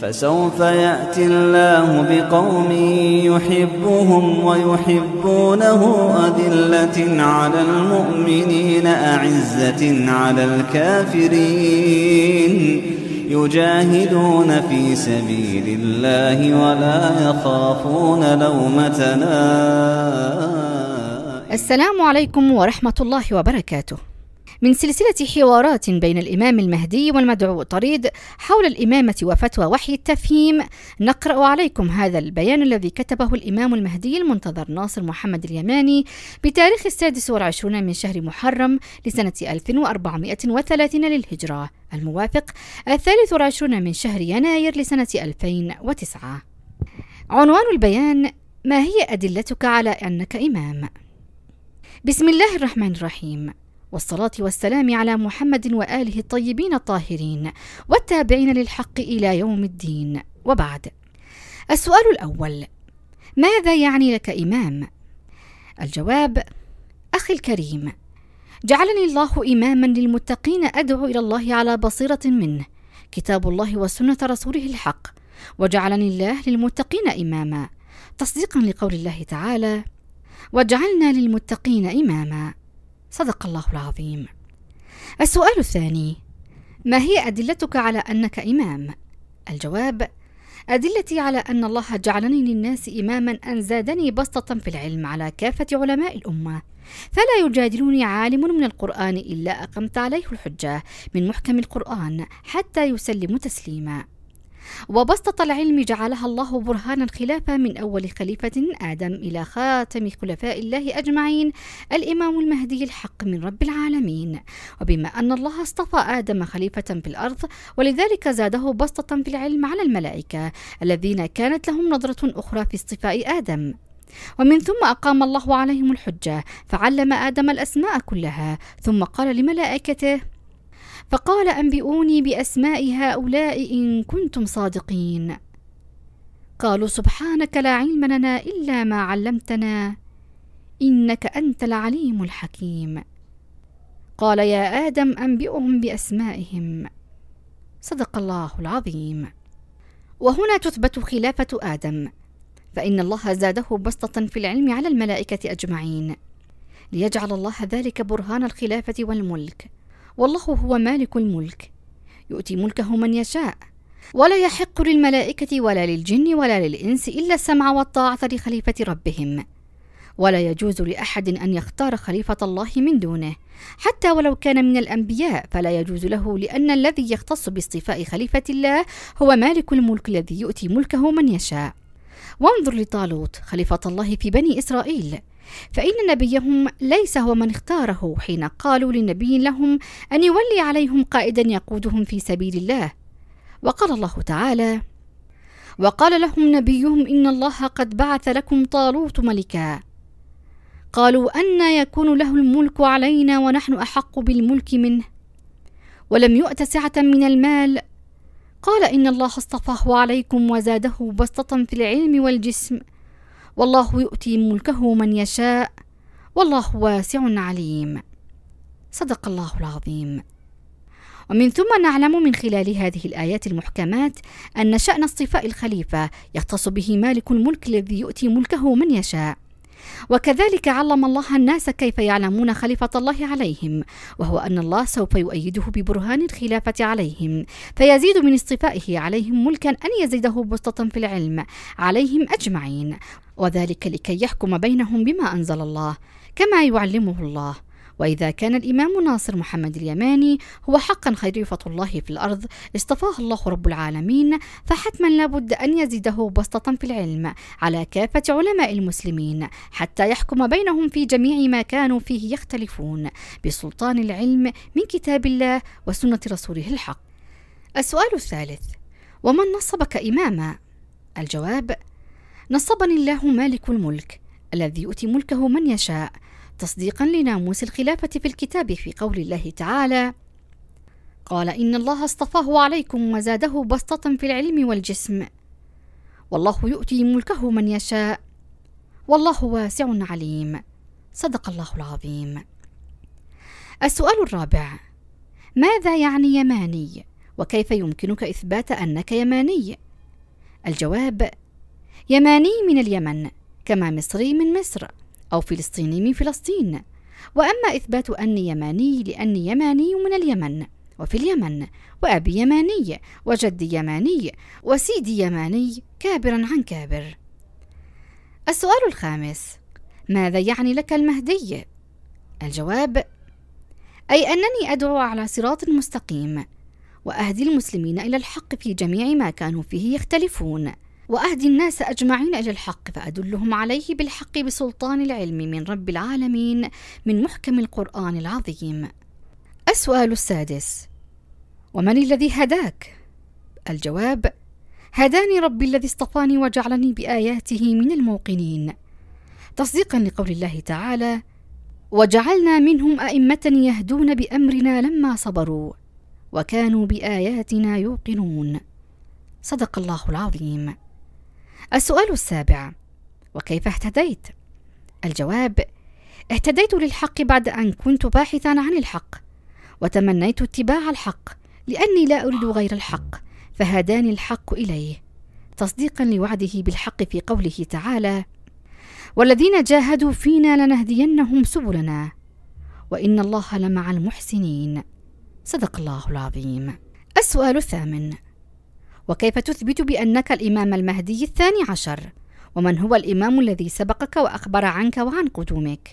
فسوف يأتي الله بقوم يحبهم ويحبونه أذلة على المؤمنين أعزة على الكافرين يجاهدون في سبيل الله ولا يخافون لومة لائم السلام عليكم ورحمة الله وبركاته. من سلسلة حوارات بين الإمام المهدي والمدعو طريد حول الإمامة وفتوى وحي التفهيم. نقرأ عليكم هذا البيان الذي كتبه الإمام المهدي المنتظر ناصر محمد اليماني بتاريخ السادس والعشرون من شهر محرم لسنة 1430 للهجرة. الموافق الثالث والعشرون من شهر يناير لسنة 2009 عنوان البيان ما هي أدلتك على أنك إمام؟ بسم الله الرحمن الرحيم. والصلاة والسلام على محمد وآله الطيبين الطاهرين والتابعين للحق إلى يوم الدين وبعد السؤال الأول ماذا يعني لك إمام؟ الجواب أخي الكريم جعلني الله إماما للمتقين أدعو إلى الله على بصيرة منه كتاب الله وسنة رسوله الحق وجعلني الله للمتقين إماما تصديقا لقول الله تعالى واجعلنا للمتقين إماما صدق الله العظيم. السؤال الثاني ما هي أدلتك على أنك إمام؟ الجواب أدلتي على أن الله جعلني للناس إماما أن زادني بسطة في العلم على كافة علماء الأمة. فلا يجادلني عالم من القرآن إلا أقمت عليه الحجة من محكم القرآن حتى يسلم تسليما. وبسطة العلم جعلها الله برهان الخلافة من أول خليفة آدم إلى خاتم خلفاء الله أجمعين الإمام المهدي الحق من رب العالمين. وبما أن الله اصطفى آدم خليفة في الأرض ولذلك زاده بسطة في العلم على الملائكة الذين كانت لهم نظرة أخرى في اصطفاء آدم. ومن ثم أقام الله عليهم الحجة فعلم آدم الأسماء كلها ثم قال لملائكته فقال أنبئوني بأسماء هؤلاء إن كنتم صادقين. قالوا سبحانك لا علم لنا إلا ما علمتنا إنك أنت العليم الحكيم. قال يا آدم أنبئهم بأسمائهم. صدق الله العظيم. وهنا تثبت خلافة آدم فإن الله زاده بسطة في العلم على الملائكة أجمعين. ليجعل الله ذلك برهان الخلافة والملك. والله هو مالك الملك. يؤتي ملكه من يشاء. ولا يحق للملائكة ولا للجن ولا للإنس إلا السمع والطاعة لخليفة ربهم. ولا يجوز لأحد أن يختار خليفة الله من دونه. حتى ولو كان من الأنبياء فلا يجوز له لأن الذي يختص باصطفاء خليفة الله هو مالك الملك الذي يؤتي ملكه من يشاء. وانظر لطالوت خليفة الله في بني إسرائيل. فإن نبيهم ليس هو من اختاره حين قالوا لنبي لهم أن يولي عليهم قائدا يقودهم في سبيل الله. وقال الله تعالى وقال لهم نبيهم إن الله قد بعث لكم طالوت ملكا. قالوا أن يكون له الملك علينا ونحن أحق بالملك منه. ولم يؤت سعة من المال؟ قال إن الله اصطفاه عليكم وزاده بسطة في العلم والجسم. والله يؤتي ملكه من يشاء والله واسع عليم. صدق الله العظيم. ومن ثم نعلم من خلال هذه الآيات المحكمات أن شأن اصطفاء الخليفة يختص به مالك الملك الذي يؤتي ملكه من يشاء. وكذلك علم الله الناس كيف يعلمون خليفة الله عليهم وهو أن الله سوف يؤيده ببرهان الخلافة عليهم فيزيد من اصطفائه عليهم ملكا أن يزيده بسطة في العلم عليهم أجمعين وذلك لكي يحكم بينهم بما أنزل الله كما يعلمه الله. وإذا كان الإمام ناصر محمد اليماني هو حقا خليفة الله في الأرض اصطفاه الله رب العالمين فحتما لابد أن يزيده بسطة في العلم على كافة علماء المسلمين حتى يحكم بينهم في جميع ما كانوا فيه يختلفون بسلطان العلم من كتاب الله وسنة رسوله الحق السؤال الثالث ومن نصبك إماما؟ الجواب نصبني الله مالك الملك الذي يؤتي ملكه من يشاء تصديقا لناموس الخلافة في الكتاب في قول الله تعالى قال إن الله اصطفاه عليكم وزاده بسطة في العلم والجسم والله يؤتي ملكه من يشاء والله واسع عليم. صدق الله العظيم. السؤال الرابع ماذا يعني يماني؟ وكيف يمكنك إثبات أنك يماني؟ الجواب يماني من اليمن كما مصري من مصر. أو فلسطيني من فلسطين. وأما إثبات أني يماني لأني يماني من اليمن وفي اليمن وأبي يماني وجدي يماني وسيدي يماني كابرا عن كابر. السؤال الخامس ماذا يعني لك المهدي؟ الجواب أي أنني أدعو على صراط مستقيم وأهدي المسلمين إلى الحق في جميع ما كانوا فيه يختلفون. وأهدي الناس أجمعين إلى الحق فأدلهم عليه بالحق بسلطان العلم من رب العالمين من محكم القرآن العظيم. السؤال السادس ومن الذي هداك؟ الجواب هداني ربي الذي اصطفاني وجعلني بآياته من الموقنين. تصديقا لقول الله تعالى وجعلنا منهم أئمة يهدون بأمرنا لما صبروا وكانوا بآياتنا يوقنون. صدق الله العظيم. السؤال السابع. وكيف اهتديت؟ الجواب اهتديت للحق بعد أن كنت باحثا عن الحق وتمنيت اتباع الحق لأني لا أريد غير الحق فهداني الحق إليه. تصديقا لوعده بالحق في قوله تعالى والذين جاهدوا فينا لنهدينهم سبلنا وإن الله لمع المحسنين. صدق الله العظيم. السؤال الثامن وكيف تثبت بأنك الإمام المهدي الثاني عشر؟ ومن هو الإمام الذي سبقك وأخبر عنك وعن قدومك؟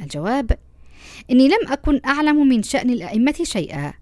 الجواب إني لم أكن أعلم من شأن الأئمة شيئا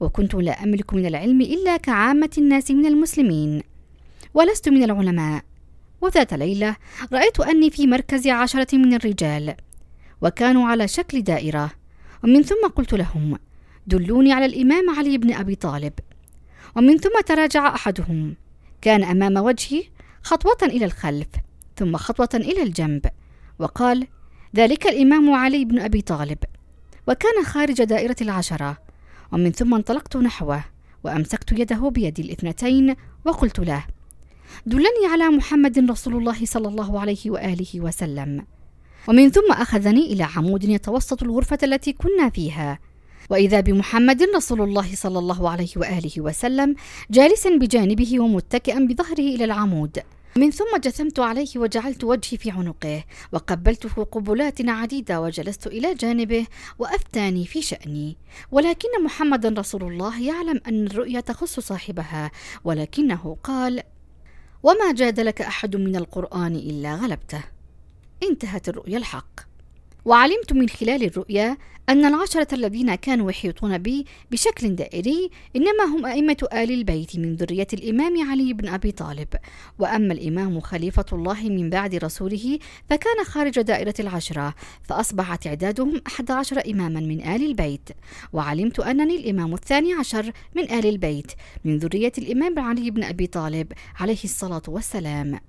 وكنت لا أملك من العلم إلا كعامة الناس من المسلمين ولست من العلماء. وذات ليلة رأيت أني في مركز عشرة من الرجال وكانوا على شكل دائرة ومن ثم قلت لهم دلوني على الإمام علي بن أبي طالب. ومن ثم تراجع أحدهم. كان أمام وجهي خطوة إلى الخلف ثم خطوة إلى الجنب وقال ذلك الإمام علي بن أبي طالب. وكان خارج دائرة العشرة ومن ثم انطلقت نحوه وأمسكت يده بيدي الاثنتين وقلت له دلني على محمد رسول الله صلى الله عليه وآله وسلم ومن ثم أخذني إلى عمود يتوسط الغرفة التي كنا فيها وإذا بمحمد رسول الله صلى الله عليه وآله وسلم جالسا بجانبه ومتكئا بظهره إلى العمود. من ثم جثمت عليه وجعلت وجهي في عنقه وقبلته قبلات عديدة وجلست إلى جانبه وأفتاني في شأني. ولكن محمدا رسول الله يعلم أن الرؤيا تخص صاحبها ولكنه قال وما جادلك أحد من القرآن إلا غلبته. انتهت الرؤيا الحق. وعلمت من خلال الرؤيا أن العشرة الذين كانوا يحيطون بي بشكل دائري إنما هم أئمة آل البيت من ذرية الإمام علي بن أبي طالب. وأما الإمام خليفة الله من بعد رسوله فكان خارج دائرة العشرة فأصبح تعدادهم أحد عشر إماما من آل البيت. وعلمت أنني الإمام الثاني عشر من آل البيت من ذرية الإمام علي بن أبي طالب عليه الصلاة والسلام.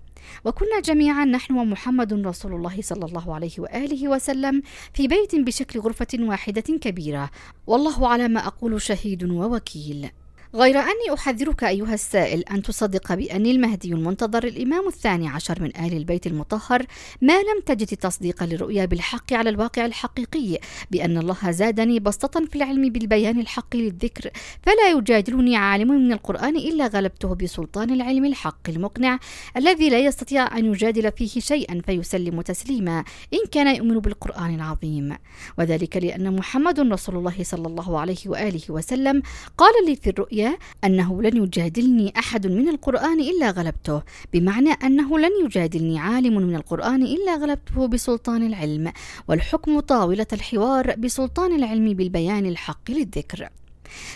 وكنا جميعا نحن ومحمد رسول الله صلى الله عليه وآله وسلم في بيت بشكل غرفة واحدة كبيرة. والله على ما أقول شهيد ووكيل. غير أني أحذرك أيها السائل أن تصدق بأني المهدي المنتظر الإمام الثاني عشر من آل البيت المطهر ما لم تجد تصديقا للرؤيا بالحق على الواقع الحقيقي بأن الله زادني بسطة في العلم بالبيان الحق للذكر فلا يجادلني عالم من القرآن إلا غلبته بسلطان العلم الحق المقنع الذي لا يستطيع أن يجادل فيه شيئا فيسلم تسليما إن كان يؤمن بالقرآن العظيم. وذلك لأن محمد رسول الله صلى الله عليه وآله وسلم قال لي في الرؤيا أنه لن يجادلني أحد من القرآن إلا غلبته بمعنى أنه لن يجادلني عالم من القرآن إلا غلبته بسلطان العلم والحكم طاولة الحوار بسلطان العلم بالبيان الحق للذكر.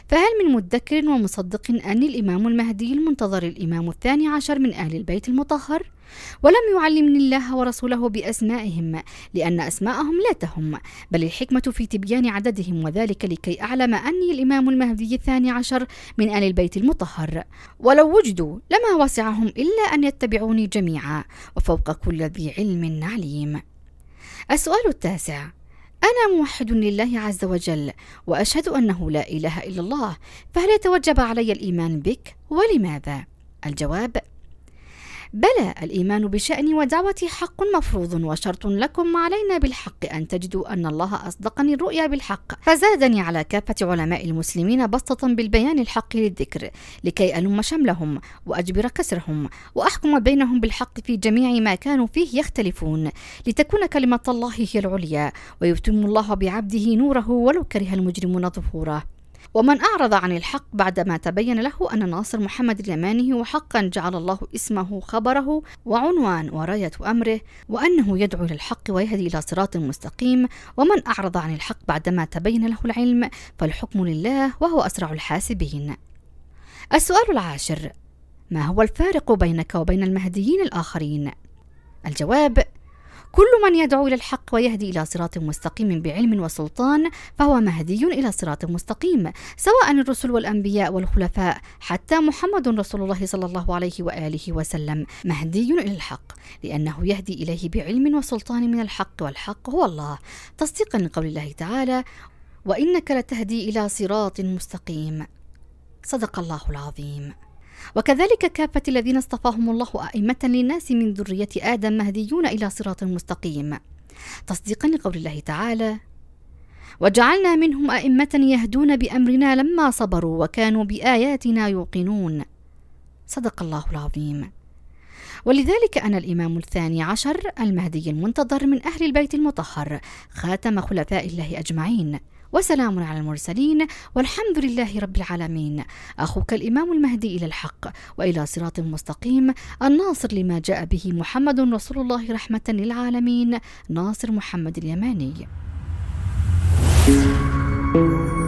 فهل من مدكر ومصدق أن الإمام المهدي المنتظر الإمام الثاني عشر من أهل البيت المطهر؟ ولم يعلمني الله ورسوله بأسمائهم لأن أسماءهم لا تهم بل الحكمة في تبيان عددهم وذلك لكي أعلم أني الإمام المهدي الثاني عشر من آل البيت المطهر ولو وجدوا لما وسعهم إلا أن يتبعوني جميعا وفوق كل ذي علم عليم السؤال التاسع أنا موحد لله عز وجل وأشهد أنه لا إله إلا الله فهل يتوجب علي الإيمان بك ولماذا؟ الجواب بلى الإيمان بشأن ودعوتي حق مفروض وشرط لكم علينا بالحق أن تجدوا أن الله أصدقني الرؤيا بالحق. فزادني على كافة علماء المسلمين بسطة بالبيان الحق للذكر لكي ألم شملهم وأجبر كسرهم وأحكم بينهم بالحق في جميع ما كانوا فيه يختلفون. لتكون كلمة الله هي العليا ويتم الله بعبده نوره ولو كره المجرمون ظهوره. ومن أعرض عن الحق بعدما تبين له أن ناصر محمد اليماني هو حقا جعل الله اسمه خبره وعنوان وراية أمره وأنه يدعو إلى الحق ويهدي إلى صراط مستقيم ومن أعرض عن الحق بعدما تبين له العلم فالحكم لله وهو أسرع الحاسبين السؤال العاشر ما هو الفارق بينك وبين المهديين الآخرين؟ الجواب كل من يدعو إلى الحق ويهدي إلى صراط مستقيم بعلم وسلطان فهو مهدي إلى صراط مستقيم سواء الرسل والأنبياء والخلفاء حتى محمد رسول الله صلى الله عليه وآله وسلم مهدي إلى الحق لأنه يهدي إليه بعلم وسلطان من الحق والحق هو الله. تصديقا لقول الله تعالى وإنك لتهدي إلى صراط مستقيم. صدق الله العظيم. وكذلك كافة الذين اصطفاهم الله أئمة للناس من ذرية آدم مهديون إلى صراط مستقيم. تصديقا لقول الله تعالى وجعلنا منهم أئمة يهدون بأمرنا لما صبروا وكانوا بآياتنا يوقنون. صدق الله العظيم. ولذلك أنا الإمام الثاني عشر المهدي المنتظر من أهل البيت المطهر خاتم خلفاء الله أجمعين. وسلام على المرسلين والحمد لله رب العالمين. أخوك الإمام المهدي إلى الحق وإلى صراط مستقيم الناصر لما جاء به محمد رسول الله رحمة للعالمين ناصر محمد اليماني. thank you